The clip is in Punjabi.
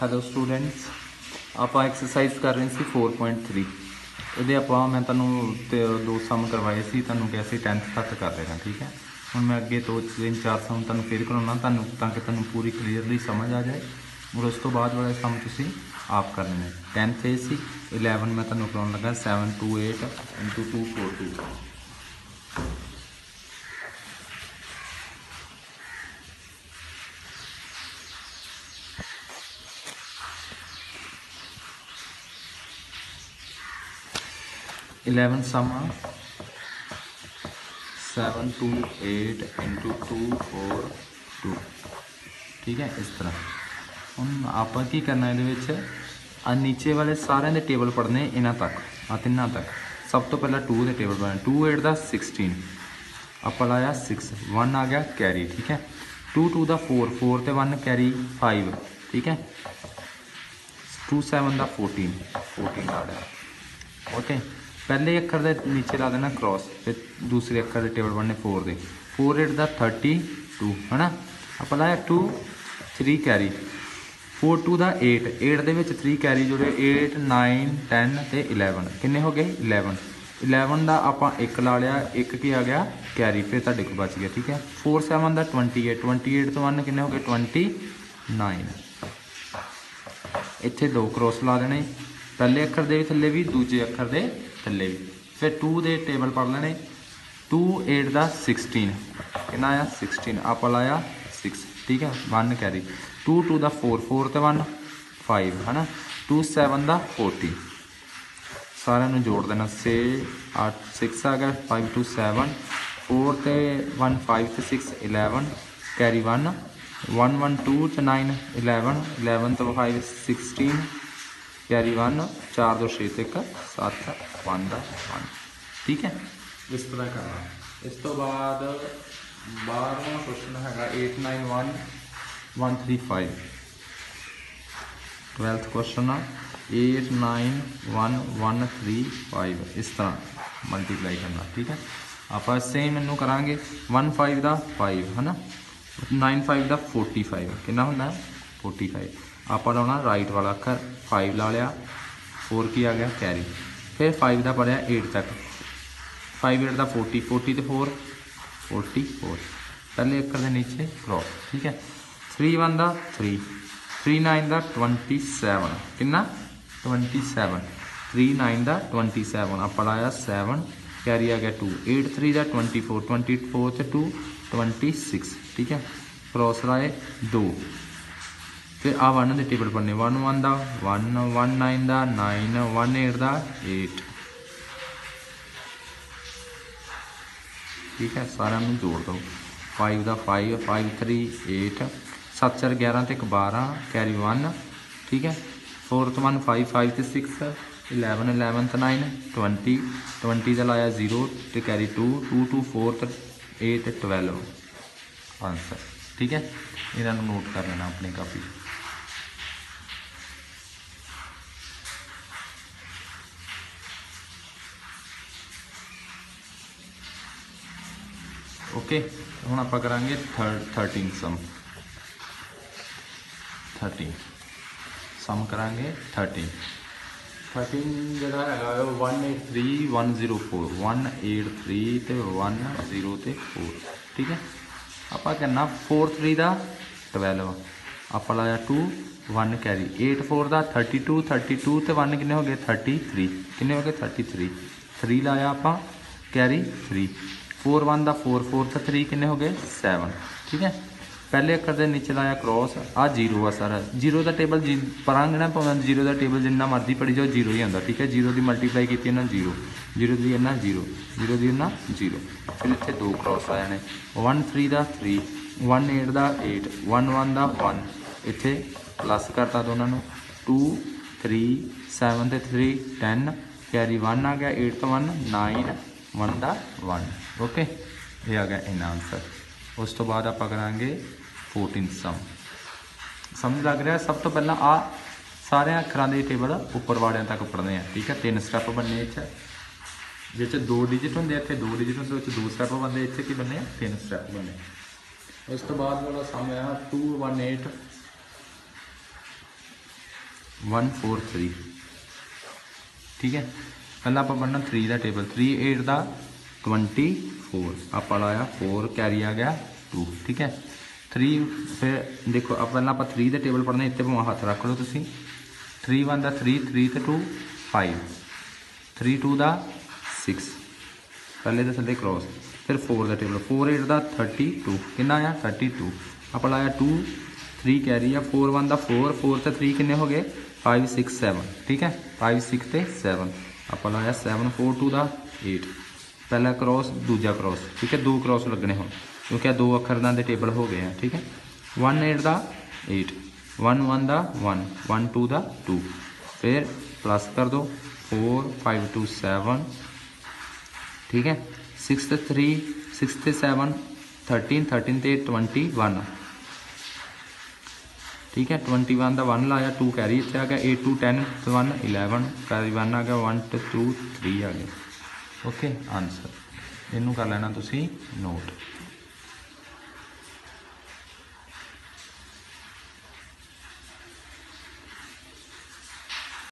ਹੈਲੋ ਸਟੂਡੈਂਟਸ ਆਪਾਂ ਐਕਸਰਸਾਈਜ਼ ਕਰ ਰਹੇ ਸੀ 4.3 ਇਹਦੇ ਆਪਾਂ, ਮੈਂ ਤੁਹਾਨੂੰ ਦੋ ਸਮ ਕਰਵਾਏ ਸੀ, ਤੁਹਾਨੂੰ ਕਿਹਾ ਸੀ 10th ਤੱਕ ਕਰ ਲੈਣਾ ਠੀਕ ਹੈ? ਹੁਣ ਮੈਂ ਅੱਗੇ ਤੋਂ ਤਿੰਨ, ਚਾਰ ਸਮ ਤੁਹਾਨੂੰ ਫੇਰ ਕਰਾਉਣਾ, ਤੁਹਾਨੂੰ, ਤਾਂ ਕਿ ਤੁਹਾਨੂੰ ਪੂਰੀ ਕਲੀਅਰਲੀ ਸਮਝ ਆ ਜਾਏ। ਔਰ ਉਸ ਤੋਂ ਬਾਅਦ ਵਾਲੇ ਸਮ ਤੁਸੀਂ ਆਪ ਕਰਨੇ ਨੇ 10th ਇਹ ਸੀ 11 ਮੈਂ ਤੁਹਾਨੂੰ ਕਰਾਉਣ ਲੱਗਾ 7 2 8 2 4 2 11 ਸਮਾਂ 7 2 8 into 2 4 2 ਠੀਕ ਹੈ ਇਸ ਤਰ੍ਹਾਂ ਹੁਣ ਆਪਾਂ ਕੀ ਕਰਨਾ ਇਹਦੇ ਵਿੱਚ ਆ ਨੀਚੇ ਵਾਲੇ ਸਾਰਿਆਂ ਦੇ ਟੇਬਲ ਪੜਨੇ ਇਹਨਾਂ ਤੱਕ ਆ ਤਿੰਨਾਂ ਤੱਕ ਸਭ ਤੋਂ ਪਹਿਲਾਂ 2 ਦੇ ਟੇਬਲ ਪੜਨਾ 2 8 ਦਾ 16 ਆਪਾਂ ਲਾਇਆ 6 1 ਆ ਗਿਆ ਕੈਰੀ ਠੀਕ ਹੈ 2 2 ਦਾ 4 4 ਤੇ 1 ਕੈਰੀ 5 ਠੀਕ ਹੈ 2 7 ਦਾ 14 14 ਆ ਗਿਆ ਓਕੇ ਪਹਿਲੇ ਅੱਖਰ ਦੇ ਨੀਚੇ ਲਾ ਦੇਣਾ ਕ੍ਰਾਸ ਫਿਰ ਦੂਸਰੇ ਅੱਖਰ ਦੇ ਟੇਬਲ ਬਣਨੇ 4 ਦੇ। 4 8 ਦਾ 32 ਹਨਾ? ਆਪਾਂ ਲਾਇਆ 2 3 ਕੈਰੀ 4 2 ਦਾ 8 8 ਦੇ ਵਿੱਚ 3 ਕੈਰੀ ਜੁੜੇ 8 9 10 ਤੇ 11 ਕਿੰਨੇ ਹੋ ਗਏ? 11 11 ਦਾ ਆਪਾਂ 1 ਲਾ ਲਿਆ 1 ਕੀ ਆ ਗਿਆ? ਕੈਰੀ ਫਿਰ ਤੁਹਾਡੇ ਕੋਲ ਬਚ ਗਿਆ, ਠੀਕ ਹੈ? 4 7 ਦਾ 28 28 ਤੋਂ 1 ਕਿੰਨੇ ਹੋ ਗਏ? 29 ਇੱਥੇ ਦੋ ਕ੍ਰੋਸ ਲਾ ਦੇਣੇ। ਪਹਿਲੇ ਅੱਖਰ ਦੇ ਵੀ, ਥੱਲੇ ਵੀ, ਦੂਜੇ ਅੱਖਰ ਦੇ ਥੱਲੇ ਵੀ। ਫਿਰ 2 ਦੇ ਟੇਬਲ ਪੜ ਲੈਣੇ। 2 8 ਦਾ 16 ਕਿੰਨਾ ਆਇਆ? 16 ਆਪਾਂ ਲਾਇਆ 6 ਠੀਕ ਹੈ? 1 ਕੈਰੀ 2 2 ਦਾ 4 4 ਤੇ 1 5 ਹਨਾ? 2 7 ਦਾ 40 ਸਾਰਿਆਂ ਨੂੰ ਜੋੜ ਦੇਣਾ। 6 8 6 ਆ ਗਿਆ। 5 2 7 4 ਤੇ 1 5 ਤੇ 6 11 ਕੈਰੀ 1 1 1 2 ਤੇ 9 11 11 ਤੋਂ 5 16 ਕੈਰੀ 1 4 2 6 ਤੇ 1 7 1 ਦਾ 1 ਠੀਕ ਹੈ ਇਸ ਤਰ੍ਹਾਂ ਕਰਨਾ ਇਸ ਤੋਂ ਬਾਅਦ 12ਵਾਂ ਕੁਐਸਚਨ ਹੈਗਾ 891 135 12th ਕੁਐਸਚਨ ਆ 89115 ਇਸ ਤਰ੍ਹਾਂ ਮਲਟੀਪਲਾਈ ਕਰਨਾ ਠੀਕ ਹੈ ਆਪਾਂ ਸੇਮ ਇਹਨੂੰ ਕਰਾਂਗੇ 15 ਦਾ 5 ਹਨਾ 95 ਦਾ 45 ਕਿੰਨਾ ਹੁੰਦਾ 45 ਆਪਾਂ ਲਾਉਣਾ ਰਾਈਟ ਵਾਲਾ ਅੱਖਰ 5 ਲਾ ਲਿਆ 4 ਕੀ ਆ ਗਿਆ? ਕੈਰੀ ਫਿਰ 5 ਦਾ ਪੜਿਆ 8 ਤੱਕ। 5 8 ਦਾ 40 40 ਤੇ 4 44 ਪਹਿਲੇ ਅੱਖਰ ਦੇ ਨੀਚੇ ਕ੍ਰੋਸ ਠੀਕ ਹੈ? 3 1 ਦਾ 3 3 9 ਦਾ 27 ਕਿੰਨਾ? 27 3 9 ਦਾ 27 ਆਪਾਂ ਲਾਇਆ 7 ਕੈਰੀ ਆ ਗਿਆ 2 8 3 ਦਾ 24 24 ਤੇ 2 26 ਠੀਕ ਹੈ? ਕ੍ਰੋਸ ਲਾਏ 2 ਫਿਰ ਆ 1 ਦੇ ਟੇਬਲ ਪੜਨੇ 1 1 ਦਾ 1 1 9 ਦਾ 9 1 8 ਦਾ 8 ਠੀਕ ਹੈ ਸਾਰਿਆਂ ਨੂੰ ਜੋੜ ਦਿਓ 5 ਦਾ 5 5 3 8 7 4 11 ਤੇ 12 ਕੈਰੀ 1 ਠੀਕ ਹੈ 4 ਤੋਂ 1 5 5 ਤੇ 6 11 11 ਤੇ 9 20 20 ਦਾ ਲਾਇਆ 0 ਤੇ ਕੈਰੀ 2 2 2 4 ਤੇ 8 ਤੇ 12 ਆਨਸਰ ਠੀਕ ਹੈ ਇਹਨਾਂ ਨੂੰ ਨੋਟ ਕਰ ਲੈਣਾ ਆਪਣੀ ਕਾਪੀ ਓਕੇ ਹੁਣ ਆਪਾਂ ਕਰਾਂਗੇ 13 ਸਮ 13 ਸਮ ਕਰਾਂਗੇ 13 13 ਜਿਹੜਾ ਹੈਗਾ ਉਹ 183104 183 ਤੇ 10 ਤੇ 4 ਠੀਕ ਹੈ? ਆਪਾਂ ਕਰਨਾ 43 ਦਾ 12 ਆਪਾਂ ਲਾਇਆ 2 1 ਕੈਰੀ 84 ਦਾ 32 32 ਤੇ 1 ਕਿੰਨੇ ਹੋ ਗਏ? 33 ਕਿੰਨੇ ਹੋ ਗਏ? 33 3 ਲਾਇਆ ਆਪਾਂ ਕੈਰੀ 3 4 1 ਦਾ 4 4 ਤੇ 3 ਕਿੰਨੇ ਹੋ ਗਏ? 7 ਠੀਕ ਹੈ? ਪਹਿਲੇ ਅੱਖਰ ਦੇ ਨੀਚੇ ਲਾਇਆ ਕ੍ਰੋਸ ਆ 0 ਆ ਸਰ। 0 ਦਾ ਟੇਬਲ ਪਰਾਂਗੇ ਨਾ ਭਾਵੇਂ 0 ਦਾ ਟੇਬਲ ਜਿੰਨਾ ਮਰਜ਼ੀ ਪੜੀ ਜਾਓ 0 ਹੀ ਆਉਂਦਾ, ਠੀਕ ਹੈ? 0 ਦੀ ਮਲਟੀਪਲਾਈ ਕੀਤੀ ਇਹਨਾਂ 0 0 ਦੀ ਇਹਨਾਂ 0 0 ਦੀ ਇਹਨਾਂ 0 ਫਿਰ ਇੱਥੇ ਦੋ ਕ੍ਰੋਸ ਆ ਜਾਣੇ। 1 3 ਦਾ 3 1 8 ਦਾ 8 1 1 ਦਾ 1 ਇੱਥੇ ਪਲੱਸ ਕਰਤਾ ਦੋਨਾਂ ਨੂੰ। 2 3 7 ਤੇ 3 10 ਕੈਰੀ 1 ਆ ਗਿਆ 8 ਤੋਂ 1 9 1 ਦਾ 1 ਓਕੇ ਇਹ ਆ ਗਿਆ ਇਹਨਾਂ ਆਨਸਰ ਉਸ ਤੋਂ ਬਾਅਦ ਆਪਾਂ ਕਰਾਂਗੇ 14 ਸਮ ਸਮਝ ਲੱਗ ਰਿਹਾ ਸਭ ਤੋਂ ਪਹਿਲਾਂ ਆ ਸਾਰਿਆਂ ਅੱਖਰਾਂ ਦੇ ਟੇਬਲ ਉੱਪਰ ਵਾਲਿਆਂ ਤੱਕ ਪੜ੍ਹਦੇ ਆ ਠੀਕ ਹੈ ਤਿੰਨ ਸਟੈਪ ਬਣਨੇ ਇੱਥੇ ਜਿਹ 'ਚ ਦੋ ਡਿਜਿਟ ਹੁੰਦੇ ਆ ਇੱਥੇ ਦੋ ਡਿਜਿਟ ਹੁੰਦੇ ਉੱਚ ਦੋ ਸਟੈਪ ਬਣਦੇ ਇੱਥੇ ਕੀ ਬਣਨੇ ਆ ਤਿੰਨ ਸਟੈਪ ਬਣਨੇ ਉਸ ਤੋਂ ਬਾਅਦ ਵਾਲਾ ਸਮ ਆ 218 143 ਠੀਕ ਹੈ ਪਹਿਲਾਂ ਆਪਾਂ ਬਣਨਾ 3 ਦਾ ਟੇਬਲ 3 8 ਦਾ 24 ਆਪਾਂ ਲਾਇਆ 4 ਕੈਰੀ ਆ ਗਿਆ 2 ਠੀਕ ਹੈ? 3 ਫਿਰ ਦੇਖੋ ਆਪਾਂ ਪਹਿਲਾਂ ਆਪਾਂ 3 ਦਾ ਟੇਬਲ ਪੜਨਾ ਇੱਥੇ ਭਾਵੇਂ ਹੱਥ ਰੱਖ ਲਓ ਤੁਸੀਂ। 3 1 ਦਾ 3 3 ਤੇ 2 5 3 2 ਦਾ 6 ਪਹਿਲੇ ਦੇ ਥੱਲੇ ਕ੍ਰੋਸ ਫਿਰ 4 ਦਾ ਟੇਬਲ 4 8 ਦਾ 32 ਕਿੰਨਾ ਆਇਆ? 32 ਆਪਾਂ ਲਾਇਆ 2 3 ਕੈਰੀ ਆ। 4 1 ਦਾ 4 4 ਤੇ 3 ਕਿੰਨੇ ਹੋ ਗਏ? 5 6 7 ਠੀਕ ਹੈ? 5 6 ਤੇ 7 ਆਪਾਂ ਲਾਇਆ 7 4 2 ਦਾ 8 ਪਹਿਲਾ ਕ੍ਰੋਸ ਦੂਜਾ ਕ੍ਰੋਸ ਠੀਕ ਹੈ? ਦੋ ਕ੍ਰੋਸ ਲੱਗਣੇ ਹੁਣ, ਕਿਉਂਕਿ ਆ ਦੋ ਅੱਖਰ ਦਾ ਦੇ ਟੇਬਲ ਹੋ ਗਏ ਆ, ਠੀਕ ਹੈ? 1 8 ਦਾ 8 1 1 ਦਾ 1 1 2 ਦਾ 2 ਫਿਰ ਪਲੱਸ ਕਰ ਦੋ 4 5 2 7 ਠੀਕ ਹੈ? 6 ਤੇ 3 6 ਤੇ 7 13 13 ਤੇ 21 ਠੀਕ ਹੈ? 21 ਦਾ 1 ਲਾਇਆ 2 ਕੈਰੀ ਇੱਥੇ ਆ ਗਿਆ 8 2 10 ਤੇ 1 11 ਕੈਰੀ 1 ਆ ਗਿਆ 1 ਤੇ 2 3 ਆ ਗਿਆ ਓਕੇ ਆਨਸਰ ਇਹਨੂੰ ਕਰ ਲੈਣਾ ਤੁਸੀਂ ਨੋਟ